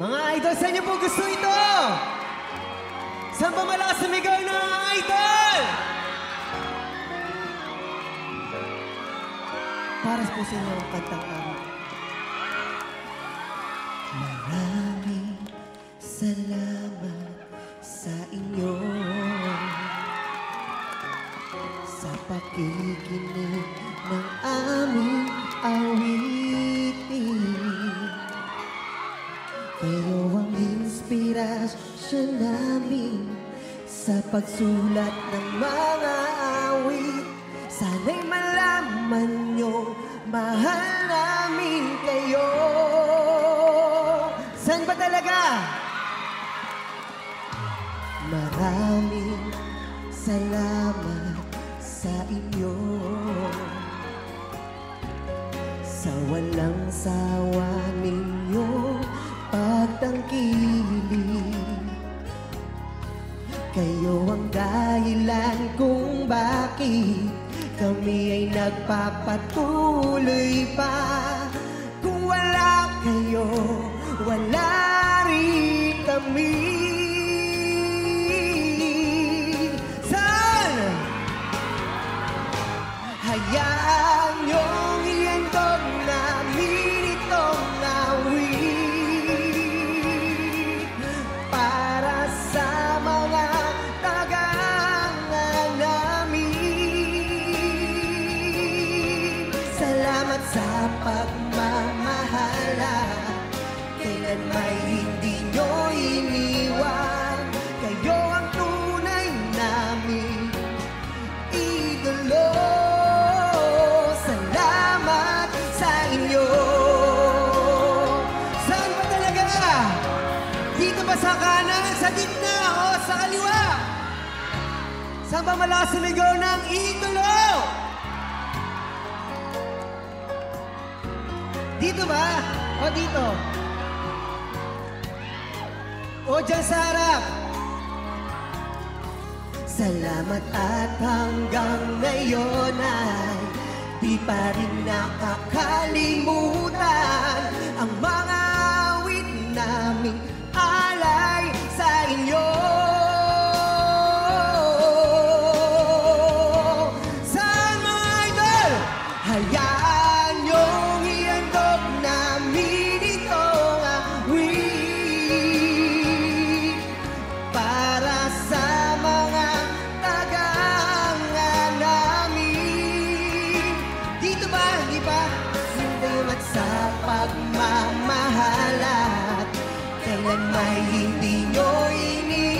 Mga idol, saan niyo po gusto ito? Saan ba malakas sumigaw ng mga idol? Para po sa inyo ang kantang amin. Maraming salamat sa inyo sa pakikinig inspirasyon namin sa pagsulat ng mga awit. Sana'y malaman nyo, mahal namin kayo. Saan ba talaga? Maraming salamat sa inyo Sa walang sawa kami ay nagpapatuloy pa sa pagmamahala Kailan may hindi nyo iniwan Kayo ang tunay namin idolo Salamat sa inyo Saan ba talaga? Dito ba sa kanan, sa gitna, o sa kaliwa? Saan ba malakas sumigaw ng Dito ba? O dito? O dyan sa harap? Salamat at hanggang ngayon ay Di pa rin nakakalimutan Ang mga pagmamahal at kailan may hindi nyo iniwan.